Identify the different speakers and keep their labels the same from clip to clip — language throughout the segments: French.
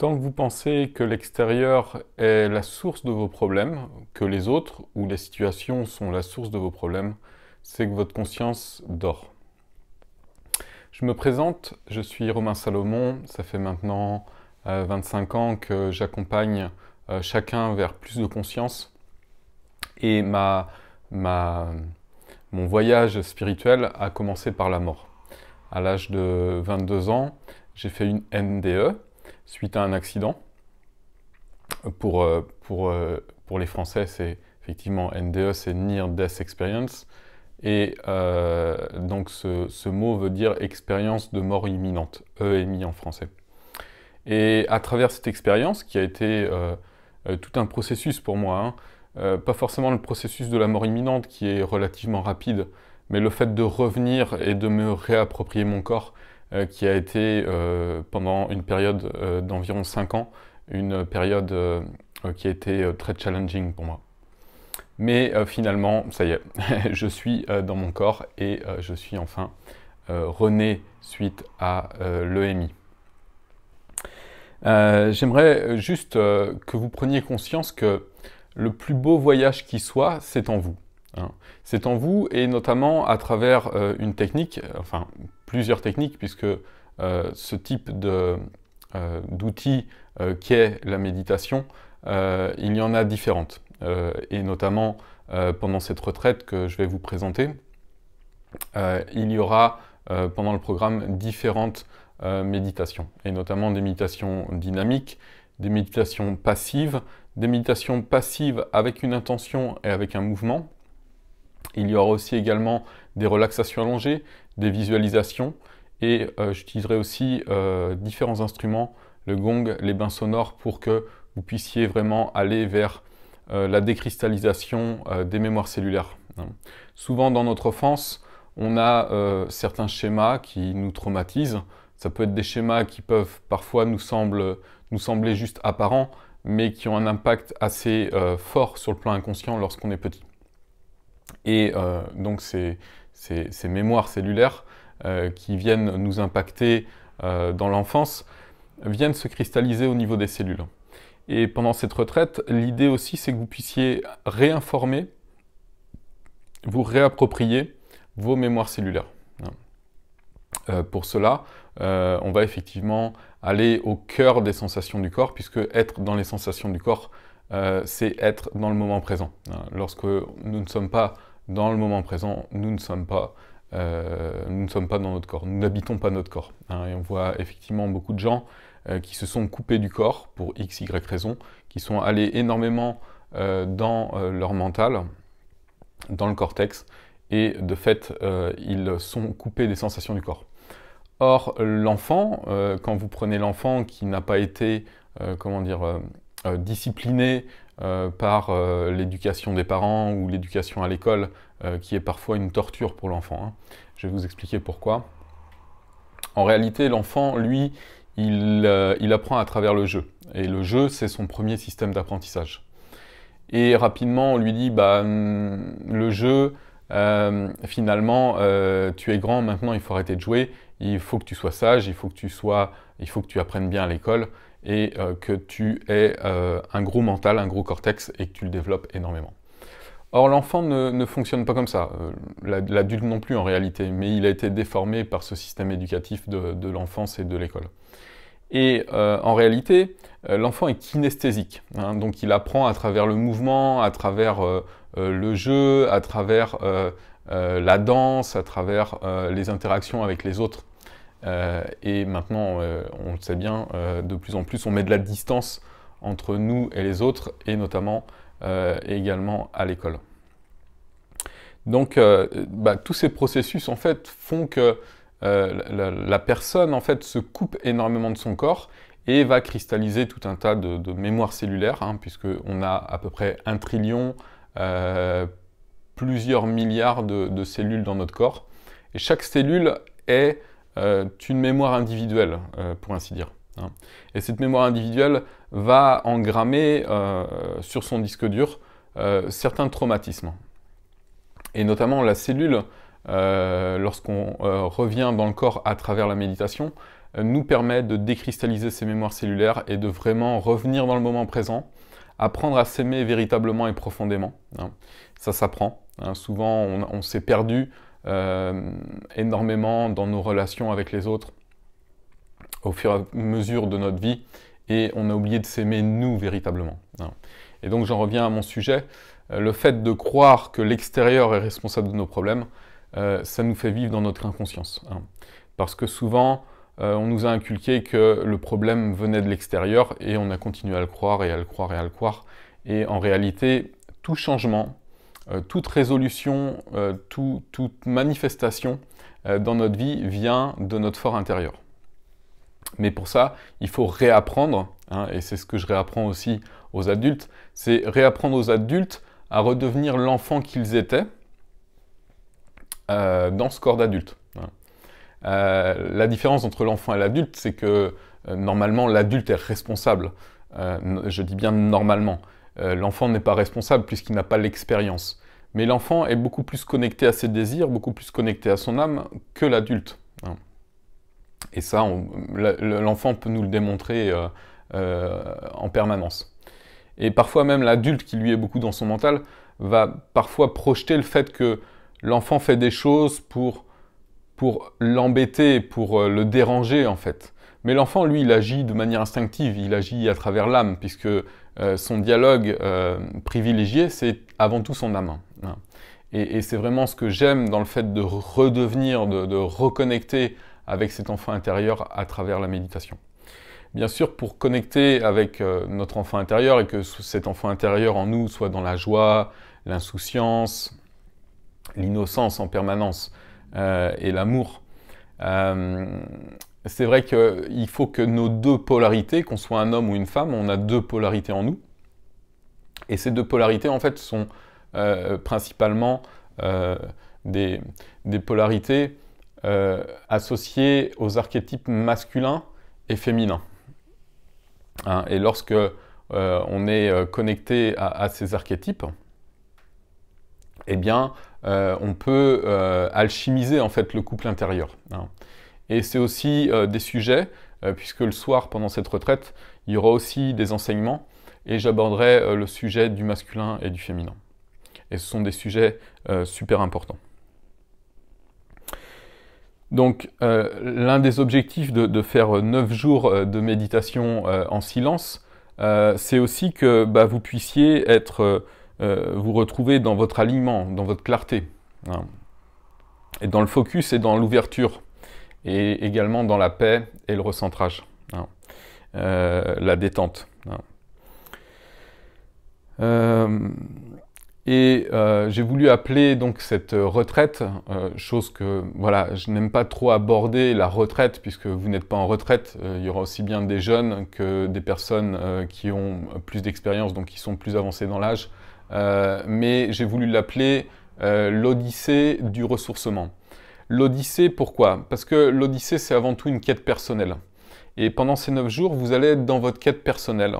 Speaker 1: Tant que vous pensez que l'extérieur est la source de vos problèmes, que les autres ou les situations sont la source de vos problèmes, c'est que votre conscience dort. Je me présente, je suis Romain Salomon, ça fait maintenant 25 euh, ans que j'accompagne euh, chacun vers plus de conscience et ma, ma, mon voyage spirituel a commencé par la mort. À l'âge de 22 ans, j'ai fait une NDE, suite à un accident. Pour, euh, pour, euh, pour les Français, c'est effectivement NDE, c'est Near Death Experience. Et euh, donc ce, ce, mot veut dire expérience de mort imminente, EMI en français. Et à travers cette expérience, qui a été tout un processus pour moi, hein, pas forcément le processus de la mort imminente qui est relativement rapide, mais le fait de revenir et de me réapproprier mon corps, qui a été euh, pendant une période euh, d'environ 5 ans, une période qui a été très challenging pour moi. Mais finalement, ça y est, je suis dans mon corps et je suis enfin rené suite à l'EMI. J'aimerais juste que vous preniez conscience que le plus beau voyage qui soit, c'est en vous. Hein. C'est en vous et notamment à travers une technique, enfin plusieurs techniques, puisque euh, ce type euh, d'outil euh, qu'est la méditation, il y en a différentes. et notamment pendant cette retraite que je vais vous présenter, il y aura pendant le programme différentes méditations, et notamment des méditations dynamiques, des méditations passives, des méditations passives avec une intention et avec un mouvement. Il y aura aussi également des relaxations allongées, des visualisations et euh, j'utiliserai aussi euh, différents instruments, le gong, les bains sonores pour que vous puissiez vraiment aller vers euh, la décristallisation des mémoires cellulaires. Hein. Souvent dans notre enfance, on a certains schémas qui nous traumatisent. Ça peut être des schémas qui peuvent parfois nous, nous sembler juste apparents, mais qui ont un impact assez fort sur le plan inconscient lorsqu'on est petit. Et donc ces, mémoires cellulaires euh, qui viennent nous impacter euh, dans l'enfance viennent se cristalliser au niveau des cellules. Et pendant cette retraite, l'idée aussi, c'est que vous puissiez réinformer, vous réapproprier vos mémoires cellulaires. Euh, pour cela, on va effectivement aller au cœur des sensations du corps, puisque être dans les sensations du corps, c'est être dans le moment présent. Lorsque nous ne sommes pas dans le moment présent, nous ne sommes pas, euh, nous ne sommes pas dans notre corps, nous n'habitons pas notre corps. Hein. et on voit effectivement beaucoup de gens euh, qui se sont coupés du corps pour x, y raison, qui sont allés énormément euh, dans leur mental, dans le cortex, et de fait, ils sont coupés des sensations du corps. Or, l'enfant, quand vous prenez l'enfant qui n'a pas été, comment dire, discipliné par euh, l'éducation des parents ou l'éducation à l'école, euh, qui est parfois une torture pour l'enfant. Hein. Je vais vous expliquer pourquoi. En réalité, l'enfant, lui, il, apprend à travers le jeu. Et le jeu, c'est son premier système d'apprentissage. Et rapidement, on lui dit, bah, hum, le jeu, finalement, tu es grand, maintenant il faut arrêter de jouer, il faut que tu sois sage, il faut que tu sois, il faut que tu apprennes bien à l'école, et euh, que tu aies euh, un gros mental, un gros cortex et que tu le développes énormément. Or, l'enfant ne, fonctionne pas comme ça, euh, l'adulte non plus en réalité, mais il a été déformé par ce système éducatif de, l'enfance et de l'école. Et en réalité, l'enfant est kinesthésique, hein, donc il apprend à travers le mouvement, à travers le jeu, à travers la danse, à travers les interactions avec les autres. Euh, et maintenant, euh, on le sait bien, euh, de plus en plus, on met de la distance entre nous et les autres, et notamment également à l'école. Donc, bah, tous ces processus, en fait, font que la, personne, en fait, se coupe énormément de son corps et va cristalliser tout un tas de, mémoires cellulaires, hein, puisqu'on a à peu près un trillion, plusieurs milliards de, cellules dans notre corps. Et chaque cellule est une mémoire individuelle, euh, pour ainsi dire. Hein. Et cette mémoire individuelle va engrammer euh, sur son disque dur certains traumatismes. Et notamment la cellule lorsqu'on revient dans le corps à travers la méditation, nous permet de décristalliser ces mémoires cellulaires et de vraiment revenir dans le moment présent, apprendre à s'aimer véritablement et profondément. Hein. Ça s'apprend. Hein. Souvent, on, s'est perdu énormément dans nos relations avec les autres au fur et à mesure de notre vie et on a oublié de s'aimer nous véritablement. Hein. Et donc j'en reviens à mon sujet. Euh, le fait de croire que l'extérieur est responsable de nos problèmes, euh, ça nous fait vivre dans notre inconscience. Hein. Parce que souvent, euh, on nous a inculqué que le problème venait de l'extérieur et on a continué à le croire et à le croire et à le croire. Et en réalité, tout changement, toute résolution, toute manifestation dans notre vie vient de notre fort intérieur. Mais pour ça, il faut réapprendre, hein, et c'est ce que je réapprends aussi aux adultes, c'est réapprendre aux adultes à redevenir l'enfant qu'ils étaient euh, dans ce corps d'adulte. Hein. Euh, la différence entre l'enfant et l'adulte, c'est que euh, normalement l'adulte est responsable. je dis bien normalement. l'enfant n'est pas responsable puisqu'il n'a pas l'expérience. Mais l'enfant est beaucoup plus connecté à ses désirs, beaucoup plus connecté à son âme que l'adulte. Hein. Et ça, l'enfant peut nous le démontrer euh, euh, en permanence. Et parfois même l'adulte qui lui est beaucoup dans son mental va parfois projeter le fait que l'enfant fait des choses pour, pour l'embêter, pour euh, le déranger en fait. Mais l'enfant, lui, il agit de manière instinctive, il agit à travers l'âme, puisque son dialogue privilégié, c'est avant tout son âme. Hein. Et, c'est vraiment ce que j'aime dans le fait de redevenir, de, reconnecter avec cet enfant intérieur à travers la méditation. Bien sûr, pour connecter avec euh, notre enfant intérieur et que cet enfant intérieur en nous soit dans la joie, l'insouciance, l'innocence en permanence euh, et l'amour, euh, c'est vrai qu'il faut que nos deux polarités, qu'on soit un homme ou une femme, on a deux polarités en nous. Et ces deux polarités, en fait, sont principalement des, des, polarités euh, associé aux archétypes masculins et féminins. Hein, et lorsque euh, on est euh, connecté à, ces archétypes, eh bien, on peut alchimiser en fait le couple intérieur. Hein. Et c'est aussi des sujets, puisque le soir, pendant cette retraite, il y aura aussi des enseignements, et j'aborderai le sujet du masculin et du féminin. Et ce sont des sujets super importants. Donc, euh, l'un des objectifs de, faire 9 jours euh, de méditation euh, en silence, c'est aussi que bah, vous puissiez être, vous retrouver dans votre alignement, dans votre clarté, hein. et dans le focus et dans l'ouverture, et également dans la paix et le recentrage, hein. la détente. Hein. Et euh, j'ai voulu appeler donc cette retraite, euh, chose que voilà, je n'aime pas trop aborder la retraite puisque vous n'êtes pas en retraite. Euh, il y aura aussi bien des jeunes que des personnes qui ont plus d'expérience, donc qui sont plus avancées dans l'âge. mais j'ai voulu l'appeler l'Odyssée du ressourcement. L'Odyssée, pourquoi? Parce que l'Odyssée, c'est avant tout une quête personnelle. Et pendant ces neuf jours, vous allez être dans votre quête personnelle.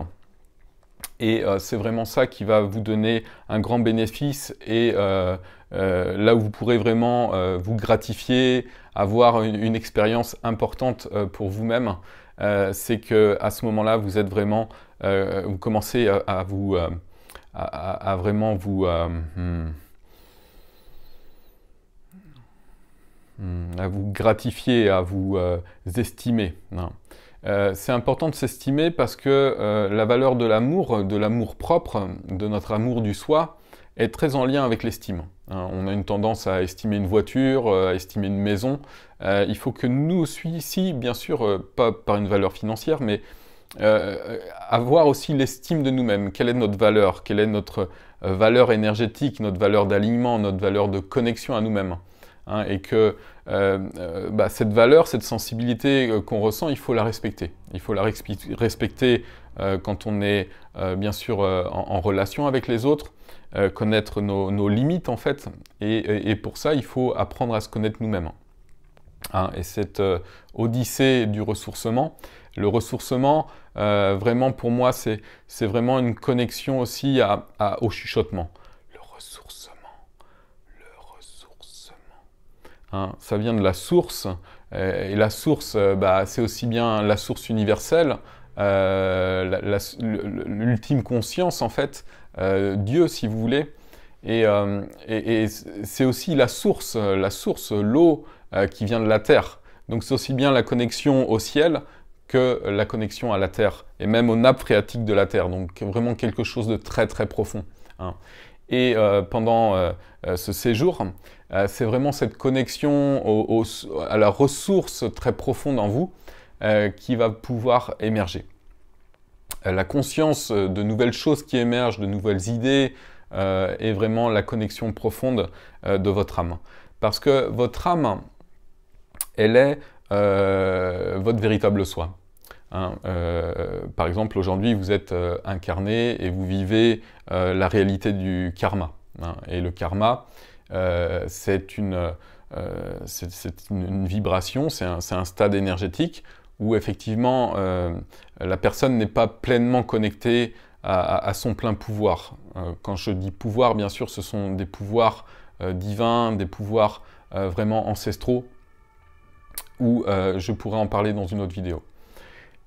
Speaker 1: Et euh, c'est vraiment ça qui va vous donner un grand bénéfice et euh, euh, là où vous pourrez vraiment vous gratifier, avoir une, expérience importante pour vous-même, c'est que à ce moment-là, vous êtes vraiment, vous commencez à, vous, à, vraiment vous, hmm, à vous gratifier, à vous estimer. Hein. Euh, c'est important de s'estimer parce que euh, la valeur de l'amour, de l'amour propre, de notre amour du soi, est très en lien avec l'estime. Hein. on a une tendance à estimer une voiture, euh, à estimer une maison. il faut que nous aussi, bien sûr, pas par une valeur financière, mais avoir aussi l'estime de nous-mêmes. Quelle est notre valeur? Quelle est notre valeur énergétique, notre valeur d'alignement, notre valeur de connexion à nous-mêmes? Hein, Et que euh, euh, bah, cette valeur, cette sensibilité euh, qu'on ressent, il faut la respecter. Il faut la respecter quand on est bien sûr en, relation avec les autres, connaître nos, limites en fait, et, pour ça, il faut apprendre à se connaître nous-mêmes. Hein, et cette odyssée du ressourcement, le ressourcement, vraiment pour moi, c'est vraiment une connexion aussi au chuchotement. Le ressourcement, le ressourcement. Hein. ça vient de la source, et la source, bah, c'est aussi bien la source universelle, l'ultime conscience en fait, Dieu si vous voulez, et, et c'est aussi la source, la source, l'eau qui vient de la terre. Donc c'est aussi bien la connexion au ciel que la connexion à la Terre, et même aux nappes phréatiques de la Terre, donc vraiment quelque chose de très très profond. Hein. Et euh, pendant euh, euh, ce séjour, c'est vraiment cette connexion à la ressource très profonde en vous qui va pouvoir émerger. la conscience de nouvelles choses qui émergent, de nouvelles idées, est vraiment la connexion profonde de votre âme. Parce que votre âme, elle est votre véritable soi. Hein, euh, par exemple, aujourd'hui, vous êtes euh, incarné et vous vivez euh, la réalité du karma. Hein. et le karma, c'est une, vibration, c'est un, un, stade énergétique où effectivement la personne n'est pas pleinement connectée à, à, son plein pouvoir. quand je dis pouvoir, bien sûr, ce sont des pouvoirs divins, des pouvoirs vraiment ancestraux, où je pourrais en parler dans une autre vidéo.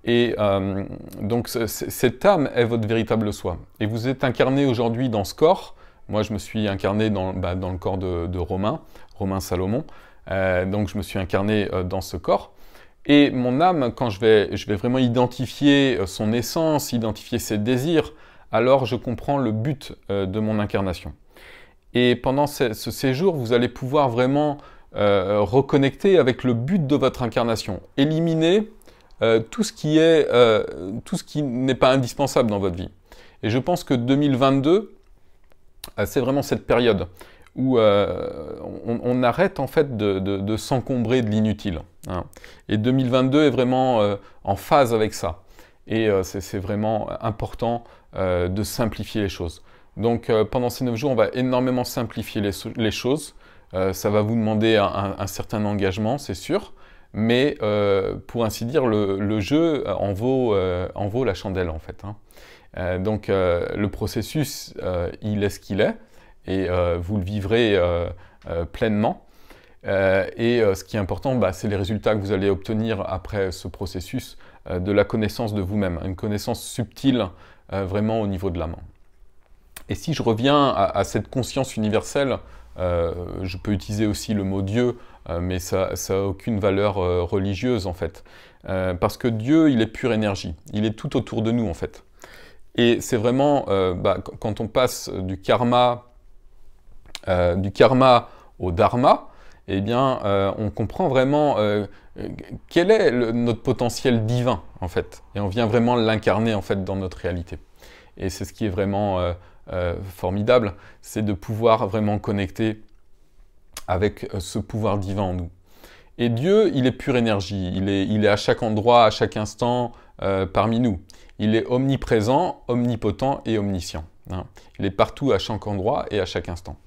Speaker 1: Et euh, donc cette âme est votre véritable soi. Et vous êtes incarné aujourd'hui dans ce corps. Moi, je me suis incarné dans, bah, dans le corps de, Romain, Romain Salomon. Euh, donc je me suis incarné euh, dans ce corps. Et mon âme, quand je vais, je vais vraiment identifier son essence, identifier ses désirs, alors je comprends le but de mon incarnation. Et pendant ce, ce, séjour, vous allez pouvoir vraiment reconnecter avec le but de votre incarnation. Éliminer euh, tout ce qui est euh, tout ce qui n'est pas indispensable dans votre vie. Et je pense que 2022, euh, c'est vraiment cette période où on, arrête en fait de, s'encombrer de l'inutile. Hein. Et 2022 est vraiment en phase avec ça. Et c'est vraiment important de simplifier les choses. Donc pendant ces 9 jours, on va énormément simplifier les, choses. ça va vous demander un certain engagement, c'est sûr mais euh, pour ainsi dire, le, jeu en vaut, euh, en vaut, la chandelle en fait. Hein. Euh, donc le processus, il est ce qu'il est, et vous le vivrez pleinement. et ce qui est important, bah, c'est les résultats que vous allez obtenir après ce processus de la connaissance de vous-même, une connaissance subtile vraiment au niveau de la main. Et si je reviens à cette conscience universelle, je peux utiliser aussi le mot Dieu euh, mais ça n'a aucune valeur euh, religieuse en fait. Euh, parce que Dieu, il est pure énergie, il est tout autour de nous en fait. Et c'est vraiment, bah, quand on passe du karma, du karma au dharma, eh bien, on comprend vraiment quel est notre potentiel divin, en fait. Et on vient vraiment l'incarner, en fait, dans notre réalité. Et c'est ce qui est vraiment formidable, c'est de pouvoir vraiment connecter avec euh, ce pouvoir divin en nous. Et Dieu, il est pure énergie, il est, il est à chaque endroit, à chaque instant euh, parmi nous. Il est omniprésent, omnipotent et omniscient. Hein. Il est partout, à chaque endroit et à chaque instant.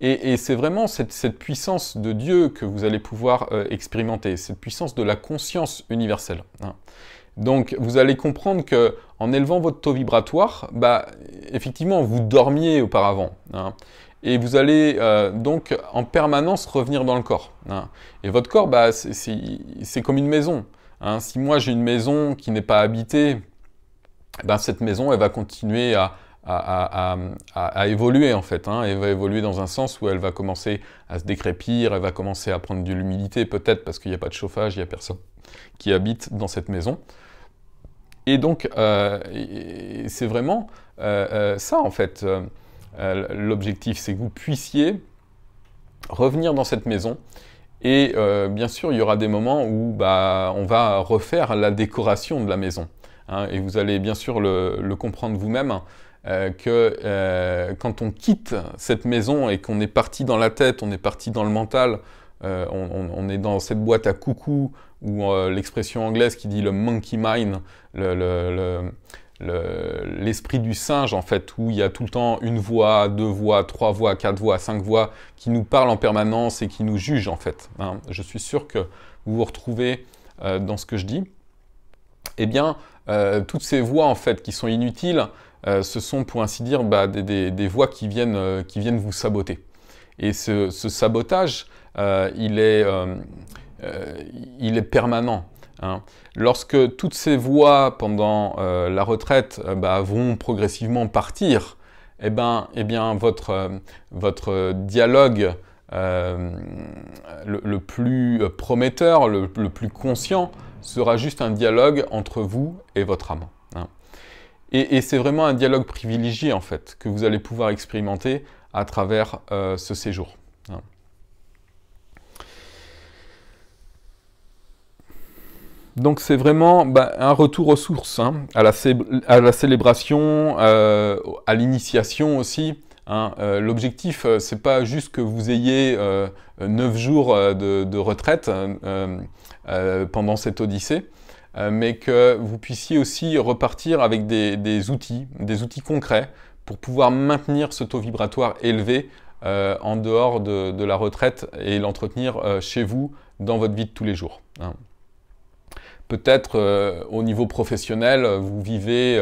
Speaker 1: Et, c'est vraiment cette, puissance de Dieu que vous allez pouvoir euh, expérimenter, cette puissance de la conscience universelle. Hein. Donc vous allez comprendre que en élevant votre taux vibratoire, bah, effectivement, vous dormiez auparavant. Hein et vous allez euh, donc en permanence revenir dans le corps. Hein. Et votre corps, bah, c'est comme une maison. Hein. Si moi j'ai une maison qui n'est pas habitée, ben, cette maison, elle va continuer à, évoluer en fait. Elle va évoluer dans un sens où elle va commencer à se décrépir, elle va commencer à prendre de l'humidité peut-être parce qu'il n'y a pas de chauffage, il n'y a personne qui habite dans cette maison. Et donc, euh, c'est vraiment euh, ça en fait. Euh, l'objectif, c'est que vous puissiez revenir dans cette maison. Et euh, bien sûr, il y aura des moments où bah, on va refaire la décoration de la maison. Hein. et vous allez bien sûr le, comprendre vous-même. Euh, que quand on quitte cette maison et qu'on est parti dans la tête, on est parti dans le mental, on, est dans cette boîte à coucou ou l'expression anglaise qui dit le monkey mind, le, l'esprit du singe, en fait, où il y a tout le temps une voix, deux voix, trois voix, quatre voix, cinq voix, qui nous parlent en permanence et qui nous jugent, en fait. Hein. Je suis sûr que vous vous retrouvez euh, dans ce que je dis. Eh bien, euh, toutes ces voix, en fait, qui sont inutiles, euh, ce sont, pour ainsi dire, bah, des, voix qui viennent, qui viennent vous saboter. Et ce, sabotage, il, est, il est permanent. Hein. Lorsque toutes ces voix pendant la retraite bah, vont progressivement partir, eh, ben, eh bien, votre, votre dialogue le, plus prometteur, le, plus conscient, sera juste un dialogue entre vous et votre âme. Hein. Et, c'est vraiment un dialogue privilégié, en fait, que vous allez pouvoir expérimenter à travers euh, ce séjour. Hein. Donc c'est vraiment bah, un retour aux sources, hein, à, la à, la célébration, euh, à l'initiation aussi. Euh, l'objectif, c'est pas juste que vous ayez 9 jours de, retraite pendant cette odyssée, euh, mais que vous puissiez aussi repartir avec des, outils, des outils concrets pour pouvoir maintenir ce taux vibratoire élevé euh, en dehors de, la retraite et l'entretenir euh, chez vous dans votre vie de tous les jours. Hein. Peut-être au niveau professionnel, vous vivez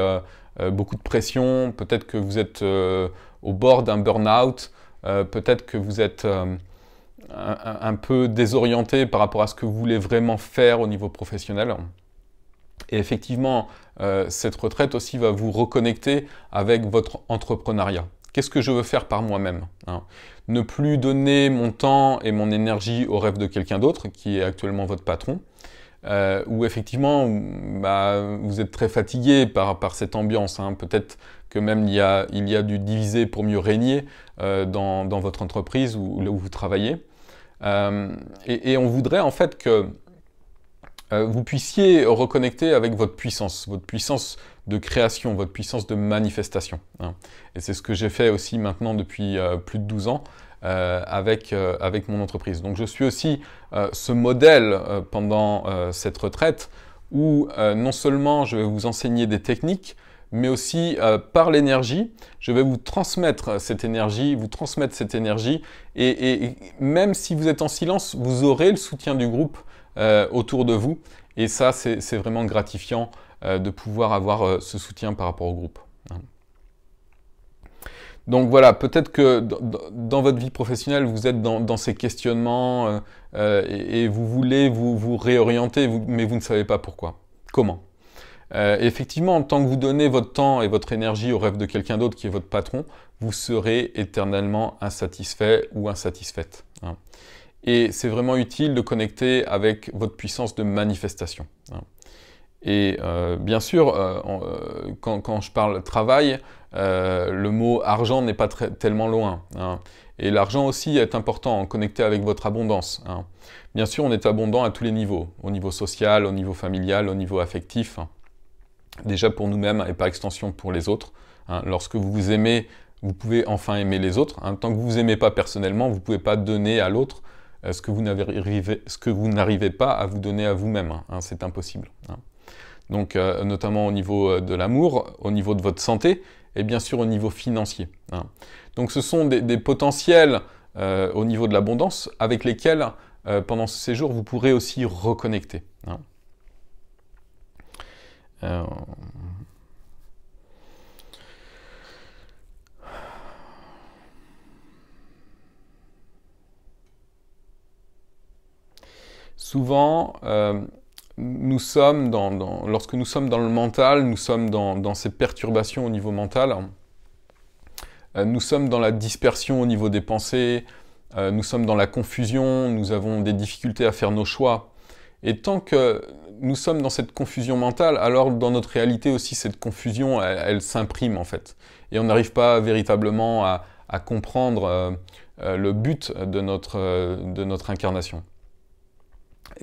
Speaker 1: beaucoup de pression, peut-être que vous êtes au bord d'un burn-out, peut-être que vous êtes un, peu désorienté par rapport à ce que vous voulez vraiment faire au niveau professionnel. Et effectivement, euh, cette retraite aussi va vous reconnecter avec votre entrepreneuriat. Qu'est-ce que je veux faire par moi-même hein? Ne plus donner mon temps et mon énergie au rêve de quelqu'un d'autre, qui est actuellement votre patron, euh, ou effectivement, bah, vous êtes très fatigué par, cette ambiance. Hein. Peut-être que même il y, a, du diviser pour mieux régner euh, dans, votre entreprise ou là où vous travaillez. Et, et, on voudrait en fait que euh, vous puissiez reconnecter avec votre puissance, votre puissance de création, votre puissance de manifestation. Hein. Et c'est ce que j'ai fait aussi maintenant depuis euh, plus de 12 ans euh, avec, avec mon entreprise. Donc je suis aussi ce modèle pendant cette retraite où non seulement je vais vous enseigner des techniques, mais aussi par l'énergie, je vais vous transmettre cette énergie, vous transmettre cette énergie, et même si vous êtes en silence, vous aurez le soutien du groupe euh, autour de vous. Et ça, c'est vraiment gratifiant euh, de pouvoir avoir euh, ce soutien par rapport au groupe. Hein. Donc voilà, peut-être que dans votre vie professionnelle, vous êtes dans, ces questionnements et, vous voulez vous, vous réorienter, mais vous ne savez pas pourquoi. Comment? Effectivement, tant que vous donnez votre temps et votre énergie au rêve de quelqu'un d'autre qui est votre patron, vous serez éternellement insatisfait ou insatisfaite. Hein. Et c'est vraiment utile de connecter avec votre puissance de manifestation. Hein. Et euh, bien sûr, euh, euh, quand, je parle travail, le mot argent n'est pas tellement loin. Hein. Et l'argent aussi est important, en connecter avec votre abondance. Hein. Bien sûr, on est abondant à tous les niveaux, au niveau social, au niveau familial, au niveau affectif. Déjà pour nous-mêmes et par extension pour les autres. Lorsque vous vous aimez, vous pouvez enfin aimer les autres. Tant que vous ne vous aimez pas personnellement, vous ne pouvez pas donner à l'autre ce que vous n'arrivez pas à vous donner à vous-même. Hein, hein, c'est impossible. Hein. Donc, euh, notamment au niveau euh, de l'amour, au niveau de votre santé, et bien sûr au niveau financier. Donc, ce sont des, potentiels au niveau de l'abondance avec lesquels, pendant ce séjour, vous pourrez aussi reconnecter. Souvent, euh, lorsque nous sommes dans le mental, nous sommes dans, ces perturbations au niveau mental, euh, nous sommes dans la dispersion au niveau des pensées, euh, nous sommes dans la confusion, nous avons des difficultés à faire nos choix. Et tant que nous sommes dans cette confusion mentale, alors dans notre réalité aussi, cette confusion, elle, s'imprime en fait. Et on n'arrive pas véritablement à, comprendre le but de notre incarnation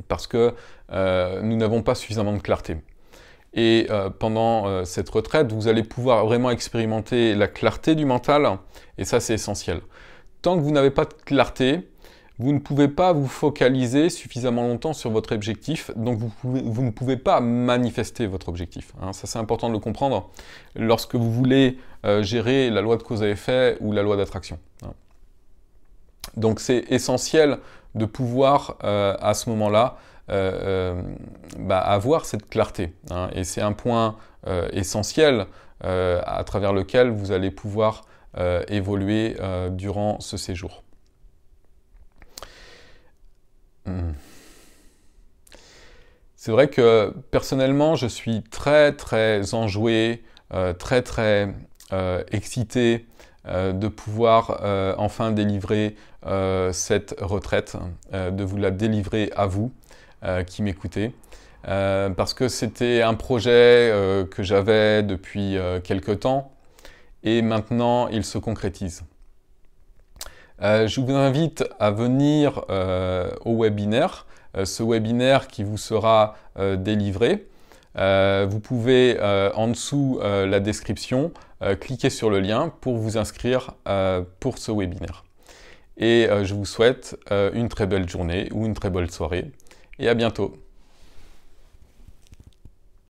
Speaker 1: parce que euh, nous n'avons pas suffisamment de clarté. Et euh, pendant euh, cette retraite, vous allez pouvoir vraiment expérimenter la clarté du mental, et ça c'est essentiel. Tant que vous n'avez pas de clarté, vous ne pouvez pas vous focaliser suffisamment longtemps sur votre objectif, donc vous, ne pouvez pas manifester votre objectif. Hein. Ça c'est important de le comprendre lorsque vous voulez gérer la loi de cause à effet ou la loi d'attraction. Hein. Donc c'est essentiel de pouvoir euh, à ce moment-là euh, euh, bah, avoir cette clarté. Hein. et c'est un point essentiel à travers lequel vous allez pouvoir évoluer durant ce séjour. Hmm. C'est vrai que personnellement, je suis très très enjoué, très très excité de pouvoir enfin délivrer cette retraite, de vous la délivrer à vous qui m'écoutez. parce que c'était un projet que j'avais depuis quelque temps et maintenant il se concrétise. je vous invite à venir au webinaire euh, ce webinaire qui vous sera euh, délivré. Euh, vous pouvez en dessous la description cliquer sur le lien pour vous inscrire pour ce webinaire. Et je vous souhaite une très belle journée ou une très belle soirée et à bientôt.